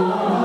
Oh.